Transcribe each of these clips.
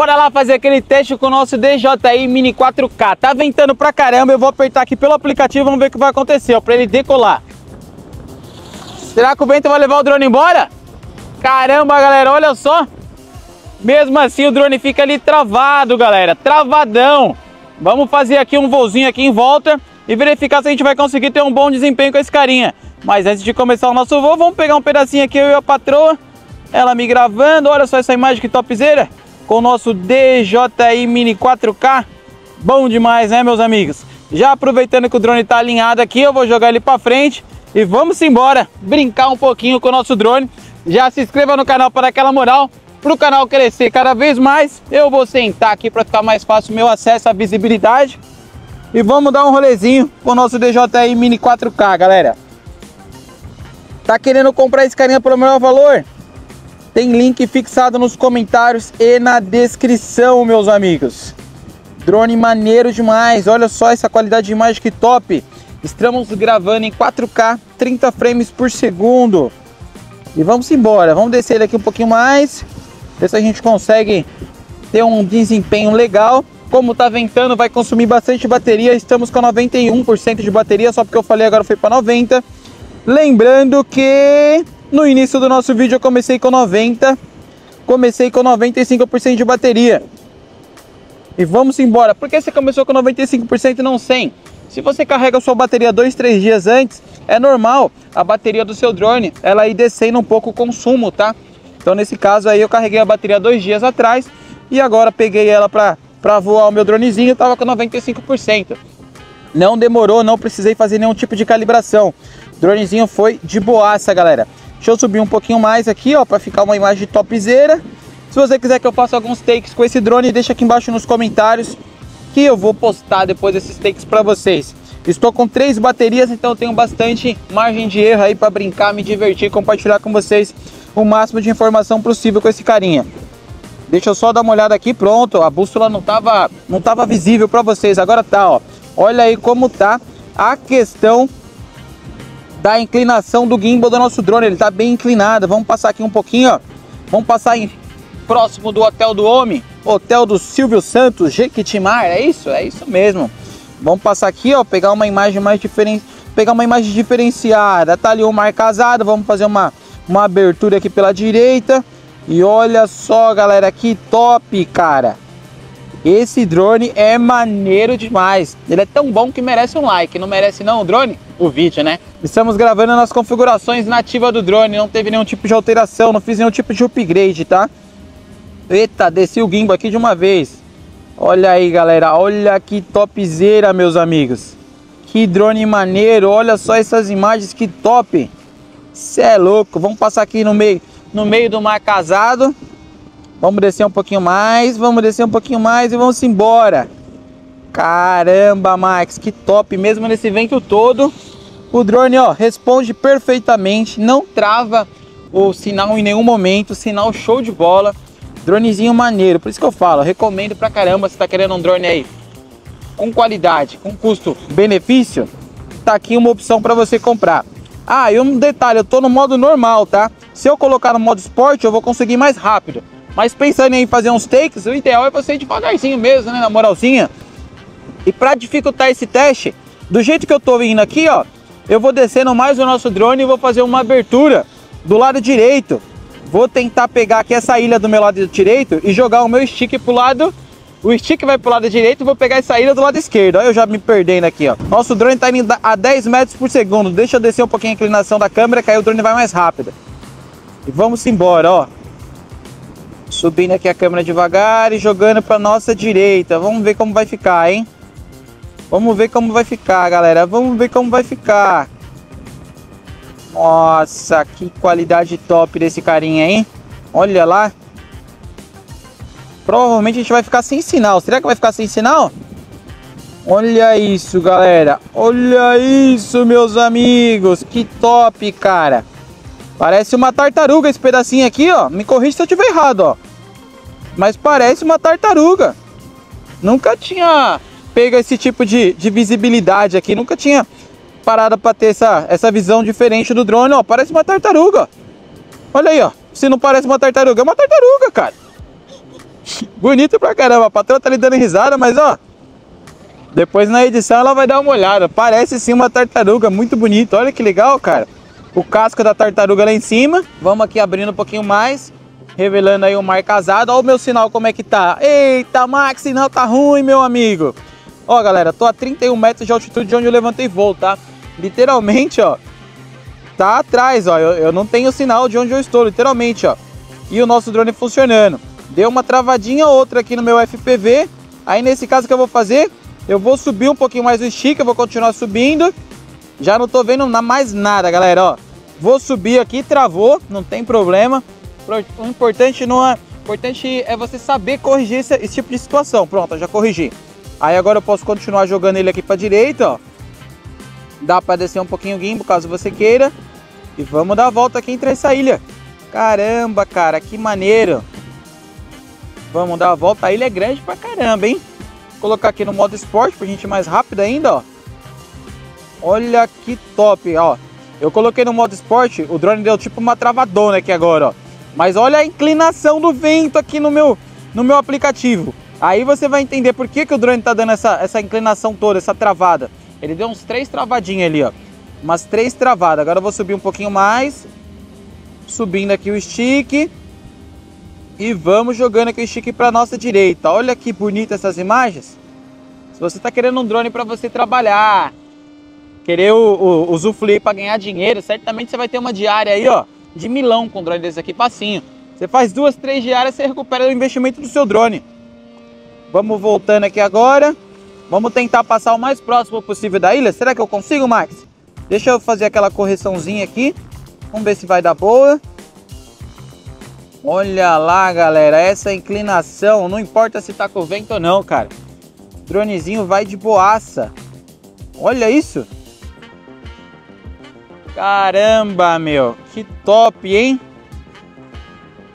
Bora lá fazer aquele teste com o nosso DJI Mini 4K. Tá ventando pra caramba, eu vou apertar aqui pelo aplicativo, vamos ver o que vai acontecer, ó, pra ele decolar. Será que o vento vai levar o drone embora? Caramba, galera, olha só. Mesmo assim, o drone fica ali travado, galera, travadão. Vamos fazer aqui um voozinho aqui em volta e verificar se a gente vai conseguir ter um bom desempenho com esse carinha. Mas antes de começar o nosso voo, vamos pegar um pedacinho aqui, eu e a patroa. Ela me gravando, olha só essa imagem que topzera. Com o nosso DJI Mini 4K. Bom demais, né, meus amigos? Já aproveitando que o drone está alinhado aqui, eu vou jogar ele para frente. E vamos embora, brincar um pouquinho com o nosso drone. Já se inscreva no canal para aquela moral. Para o canal crescer cada vez mais, eu vou sentar aqui para ficar mais fácil o meu acesso à visibilidade. E vamos dar um rolezinho com o nosso DJI Mini 4K, galera. Tá querendo comprar esse carinha pelo menor valor? Tem link fixado nos comentários e na descrição, meus amigos. Drone maneiro demais, olha só essa qualidade de imagem que top. Estamos gravando em 4K, 30 frames por segundo. E vamos embora, vamos descer ele aqui um pouquinho mais. Ver se a gente consegue ter um desempenho legal. Como tá ventando, vai consumir bastante bateria. Estamos com 91% de bateria, só porque eu falei agora foi para 90. Lembrando que no início do nosso vídeo eu comecei com 90, comecei com 95% de bateria. E vamos embora. Por que você começou com 95% e não 100? Se você carrega sua bateria dois, três dias antes, é normal a bateria do seu drone ela ir descendo um pouco o consumo, tá? Então nesse caso aí eu carreguei a bateria dois dias atrás e agora peguei ela para para voar o meu dronezinho, tava com 95%. Não demorou, não precisei fazer nenhum tipo de calibração. O dronezinho foi de boaça, galera. Deixa eu subir um pouquinho mais aqui, ó, para ficar uma imagem topzera. Se você quiser que eu faça alguns takes com esse drone, deixa aqui embaixo nos comentários que eu vou postar depois esses takes para vocês. Estou com três baterias, então tenho bastante margem de erro aí para brincar, me divertir, compartilhar com vocês o máximo de informação possível com esse carinha. Deixa eu só dar uma olhada aqui, pronto, a bússola não tava, não tava visível para vocês, agora tá, ó. Olha aí como tá a questão da inclinação do gimbal do nosso drone. Ele está bem inclinado. Vamos passar aqui um pouquinho, ó. Vamos passar em próximo do Hotel do Homem, Hotel do Silvio Santos, Jequitimar. É isso? É isso mesmo. Vamos passar aqui, ó, pegar uma imagem mais diferente, pegar uma imagem diferenciada. Tá ali o mar casado. Vamos fazer uma uma abertura aqui pela direita. E olha só, galera, que top, cara. Esse drone é maneiro demais. Ele é tão bom que merece um like. Não merece não o drone? O vídeo, né? Estamos gravando nas configurações nativas do drone. Não teve nenhum tipo de alteração. Não fiz nenhum tipo de upgrade, tá? Eita, desci o gimbal aqui de uma vez. Olha aí, galera. Olha que topzera, meus amigos. Que drone maneiro. Olha só essas imagens, que top. Cê é louco. Vamos passar aqui no meio, no meio do mar casado. Vamos descer um pouquinho mais, vamos descer um pouquinho mais e vamos embora. Caramba, Max, que top, mesmo nesse vento todo. O drone, ó, responde perfeitamente, não trava o sinal em nenhum momento, sinal show de bola. Dronezinho maneiro, por isso que eu falo, recomendo pra caramba se tá querendo um drone aí com qualidade, com custo-benefício, tá aqui uma opção para você comprar. Ah, e um detalhe, eu tô no modo normal, tá? Se eu colocar no modo esporte, eu vou conseguir mais rápido. Mas pensando em fazer uns takes, o ideal é você ir devagarzinho mesmo, né? Na moralzinha. E para dificultar esse teste, do jeito que eu tô vindo aqui, ó, eu vou descendo mais o nosso drone e vou fazer uma abertura do lado direito. Vou tentar pegar aqui essa ilha do meu lado direito e jogar o meu stick pro lado... O stick vai pro lado direito e vou pegar essa ilha do lado esquerdo. Olha eu já me perdendo aqui, ó. Nosso drone tá indo a 10 metros por segundo. Deixa eu descer um pouquinho a inclinação da câmera, que aí o drone vai mais rápido. E vamos embora, ó. Subindo aqui a câmera devagar e jogando para nossa direita. Vamos ver como vai ficar, hein? Vamos ver como vai ficar, galera. Vamos ver como vai ficar. Nossa, que qualidade top desse carinha, hein? Olha lá. Provavelmente a gente vai ficar sem sinal. Será que vai ficar sem sinal? Olha isso, galera. Olha isso, meus amigos. Que top, cara. Parece uma tartaruga esse pedacinho aqui, ó. Me corrija se eu estiver errado, ó. Mas parece uma tartaruga. Nunca tinha pego esse tipo de, de visibilidade aqui. Nunca tinha parado para ter essa, essa visão diferente do drone, ó. Parece uma tartaruga. Olha aí, ó. Se não parece uma tartaruga, é uma tartaruga, cara. Bonito pra caramba. A patroa tá ali dando risada, mas ó. Depois na edição ela vai dar uma olhada. Parece sim uma tartaruga, muito bonito. Olha que legal, cara. O casco da tartaruga lá em cima. Vamos aqui abrindo um pouquinho mais. Revelando aí o mar casado. Olha o meu sinal como é que tá. Eita, Max, sinal tá ruim, meu amigo. Ó, galera, tô a 31 metros de altitude de onde eu levantei voo, tá? Literalmente, ó. Tá atrás, ó. Eu, eu não tenho sinal de onde eu estou, literalmente, ó. E o nosso drone funcionando. Deu uma travadinha outra aqui no meu FPV. Aí nesse caso que eu vou fazer, eu vou subir um pouquinho mais o stick, eu vou continuar subindo. Já não tô vendo mais nada, galera, ó. Vou subir aqui, travou, não tem problema. O importante não é, o importante é você saber corrigir esse, esse tipo de situação. Pronto, já corrigi. Aí agora eu posso continuar jogando ele aqui para direita, ó. Dá para descer um pouquinho o gimbal, caso você queira. E vamos dar a volta aqui entre essa ilha. Caramba, cara, que maneiro. Vamos dar a volta. A ilha é grande pra caramba, hein? Vou colocar aqui no modo esporte pra gente ir mais rápido ainda, ó. Olha que top, ó. Eu coloquei no modo esporte, o drone deu tipo uma travadona aqui agora, ó. Mas olha a inclinação do vento aqui no meu, no meu aplicativo. Aí você vai entender por que, que o drone tá dando essa, essa inclinação toda, essa travada. Ele deu uns três travadinhas ali, ó. Umas três travadas. Agora eu vou subir um pouquinho mais. Subindo aqui o stick. E vamos jogando aqui o stick para nossa direita. Olha que bonita essas imagens. Se você está querendo um drone para você trabalhar, querer o, o, usufruir para ganhar dinheiro, certamente você vai ter uma diária aí, ó, de milão com um drone desse aqui, facinho. Você faz duas, três diárias, você recupera o investimento do seu drone. Vamos voltando aqui agora. Vamos tentar passar o mais próximo possível da ilha. Será que eu consigo, Max? Deixa eu fazer aquela correçãozinha aqui. Vamos ver se vai dar boa. Olha lá, galera, essa inclinação, não importa se tá com vento ou não, cara. O dronezinho vai de boaça. Olha isso. Caramba, meu, que top, hein?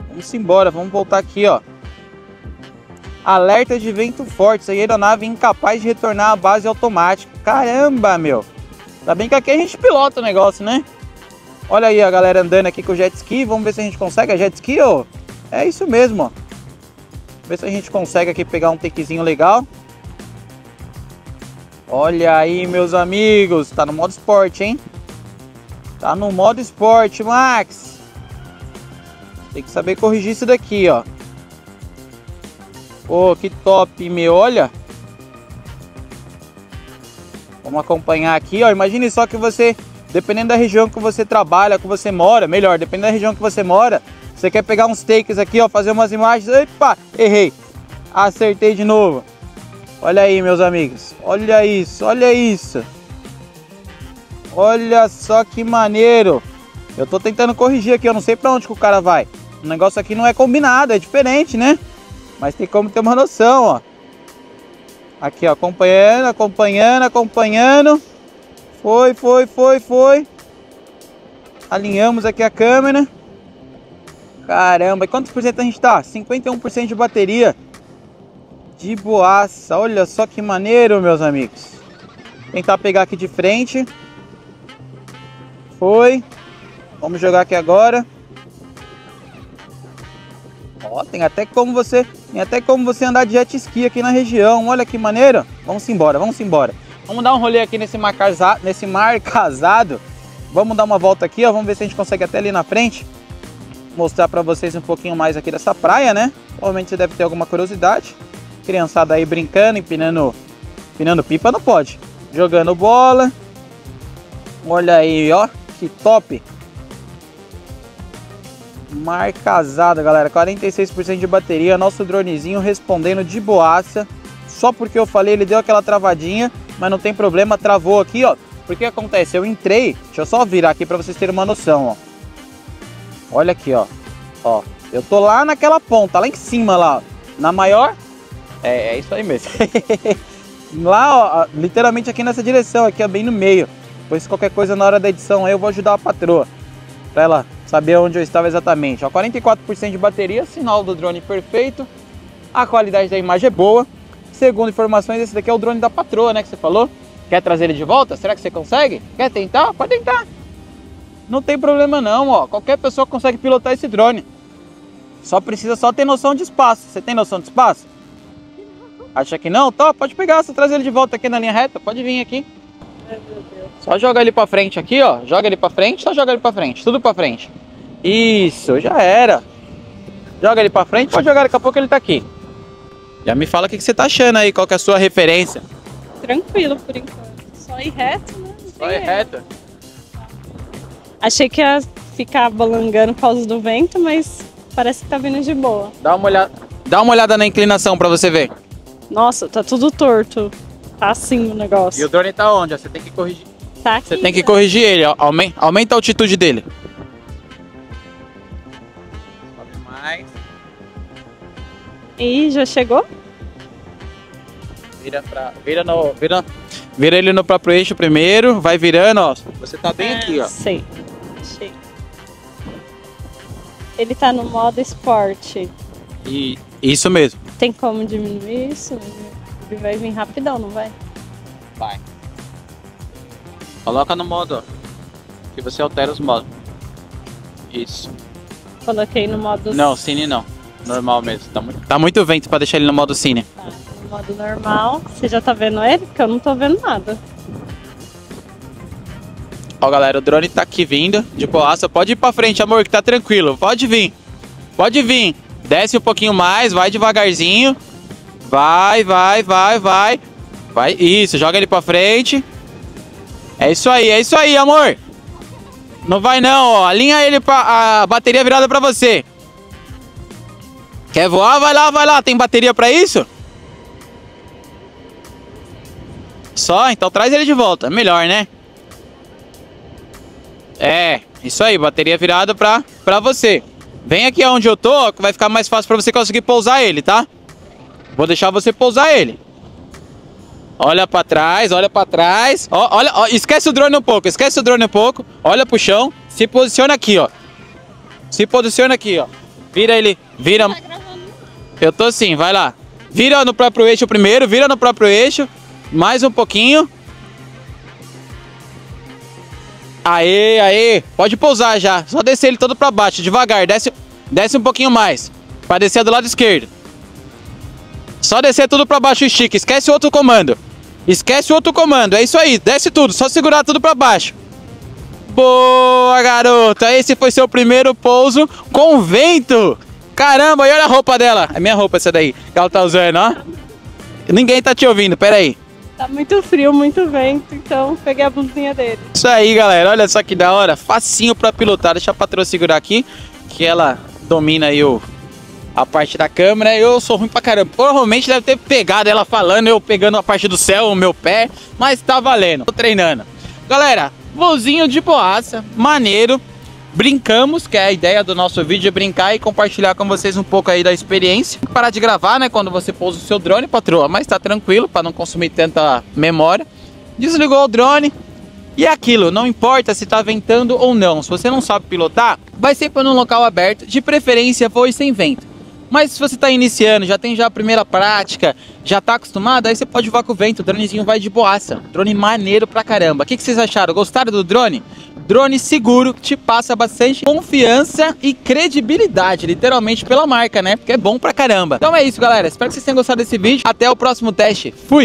Vamos embora, vamos voltar aqui, ó. Alerta de vento forte, a aeronave incapaz de retornar à base automática. Caramba, meu. Tá bem que aqui a gente pilota o negócio, né? Olha aí a galera andando aqui com o jet ski. Vamos ver se a gente consegue a jet ski, ó. É isso mesmo, ó. Ver se a gente consegue aqui pegar um takezinho legal. Olha aí, meus amigos. Tá no modo esporte, hein? Tá no modo esporte, Max. Tem que saber corrigir isso daqui, ó. Pô, que top, meu. Olha. Vamos acompanhar aqui, ó. Imagine só que você Dependendo da região que você trabalha, que você mora, melhor, dependendo da região que você mora, você quer pegar uns takes aqui, ó, fazer umas imagens, epa, errei, acertei de novo. Olha aí, meus amigos, olha isso, olha isso. Olha só que maneiro. Eu tô tentando corrigir aqui, eu não sei para onde que o cara vai. O negócio aqui não é combinado, é diferente, né? Mas tem como ter uma noção, ó. Aqui, ó, acompanhando, acompanhando, acompanhando. Foi, foi, foi, foi. Alinhamos aqui a câmera. Caramba, e quantos por cento a gente tá? 51% de bateria. De boaça. Olha só que maneiro, meus amigos. Tentar pegar aqui de frente. Foi. Vamos jogar aqui agora. Ó, tem até como você, tem até como você andar de jet ski aqui na região. Olha que maneiro. Vamos embora, vamos embora. Vamos dar um rolê aqui nesse mar, casado, nesse mar casado. Vamos dar uma volta aqui, ó. Vamos ver se a gente consegue até ali na frente mostrar para vocês um pouquinho mais aqui dessa praia, né? Provavelmente você deve ter alguma curiosidade. Criançada aí brincando, empinando, empinando pipa não pode. Jogando bola. Olha aí, ó, que top. Mar casado, galera. 46% de bateria. Nosso dronezinho respondendo de boaça. Só porque eu falei, ele deu aquela travadinha mas não tem problema, travou aqui, ó. Porque acontece, eu entrei, deixa eu só virar aqui para vocês terem uma noção, ó. Olha aqui, ó. Ó, eu tô lá naquela ponta, lá em cima lá, na maior. É, é isso aí mesmo. lá, ó, literalmente aqui nessa direção, aqui bem no meio. Pois qualquer coisa na hora da edição aí eu vou ajudar a patroa. Pra ela saber onde eu estava exatamente. Ó, 44% de bateria, sinal do drone perfeito. A qualidade da imagem é boa. Segundo informações, esse daqui é o drone da patroa, né, que você falou. Quer trazer ele de volta? Será que você consegue? Quer tentar? Pode tentar. Não tem problema não, ó. Qualquer pessoa consegue pilotar esse drone. Só precisa só ter noção de espaço. Você tem noção de espaço? Acha que não? Tá, pode pegar, você traz ele de volta aqui na linha reta. Pode vir aqui. Só joga ele pra frente aqui, ó. Joga ele pra frente, só joga ele pra frente. Tudo pra frente. Isso, já era. Joga ele pra frente, pode jogar, daqui a pouco ele tá aqui. Já me fala o que que você tá achando aí, qual que é a sua referência. Tranquilo por enquanto. Só ir reto, né? Não Só erro. reto. Achei que ia ficar balangando por causa do vento, mas parece que tá vindo de boa. Dá uma olhada, dá uma olhada na inclinação pra você ver. Nossa, tá tudo torto. Tá assim o negócio. E o drone tá onde? Você tem que corrigir. Tá aqui. Você tem que né? corrigir ele, ó. Aumen- Aumenta a altitude dele. Sobe mais. Ih, já chegou? Vira pra. Vira no. Vira, vira ele no próprio eixo primeiro. Vai virando, ó. Você tá bem Ah, aqui, ó. Sei. Achei. Ele tá no modo esporte. E isso mesmo. Tem como diminuir isso? Ele vai vir rapidão, não vai? Vai. Coloca no modo, ó. Que você altera os modos. Isso. Coloquei no modo Não, cine não. Normal mesmo. Tá muito, tá muito vento pra deixar ele no modo cine. Tá, no modo normal. Você já tá vendo ele? Porque eu não tô vendo nada. Ó, galera, o drone tá aqui vindo de boaça. Pode ir pra frente, amor, que tá tranquilo. Pode vir. Pode vir. Desce um pouquinho mais, vai devagarzinho. Vai, vai, vai, vai. Vai, isso, joga ele pra frente. É isso aí, é isso aí, amor. Não vai não, ó. Alinha ele pra a bateria virada pra você. Quer voar? Vai lá, vai lá. Tem bateria pra isso? Só? Então traz ele de volta. Melhor, né? É, isso aí, bateria virada pra, pra você. Vem aqui onde eu tô, que vai ficar mais fácil pra você conseguir pousar ele, tá? Vou deixar você pousar ele. Olha pra trás, olha pra trás. Ó, olha, ó, esquece o drone um pouco, esquece o drone um pouco. Olha pro chão, se posiciona aqui, ó. Se posiciona aqui, ó. Vira ele, vira. Eu tô assim, vai lá. Vira no próprio eixo primeiro, vira no próprio eixo. Mais um pouquinho. Aê, aê. Pode pousar já. Só descer ele todo pra baixo, devagar. Desce, desce um pouquinho mais. Pra descer do lado esquerdo. Só descer tudo pra baixo, estica. Esquece o outro comando. Esquece o outro comando. É isso aí. Desce tudo. Só segurar tudo pra baixo. Boa, garota. Esse foi seu primeiro pouso com vento. Caramba, e olha a roupa dela. É minha roupa essa daí que ela tá usando, ó. Ninguém tá te ouvindo, pera aí. Tá muito frio, muito vento, então peguei a blusinha dele. Isso aí, galera. Olha só que da hora. Facinho pra pilotar. Deixa a patroa segurar aqui, que ela domina aí o, a parte da câmera. Eu sou ruim pra caramba. Provavelmente deve ter pegado ela falando, eu pegando a parte do céu, o meu pé. Mas tá valendo. Tô treinando. Galera, voozinho de boaça. Maneiro. Brincamos, que é a ideia do nosso vídeo é brincar e compartilhar com vocês um pouco aí da experiência. Parar de gravar, né, quando você pousa o seu drone, patroa, mas tá tranquilo para não consumir tanta memória. Desligou o drone, e é aquilo, não importa se tá ventando ou não, se você não sabe pilotar, vai sempre num local aberto, de preferência voe sem vento. Mas se você tá iniciando, já tem já a primeira prática, já tá acostumado, aí você pode voar com o vento, o dronezinho vai de boaça. Drone maneiro pra caramba. O que, que vocês acharam? Gostaram do drone? Drone seguro, te passa bastante confiança e credibilidade, literalmente pela marca, né? Porque é bom pra caramba. Então é isso, galera. Espero que vocês tenham gostado desse vídeo. Até o próximo teste. Fui!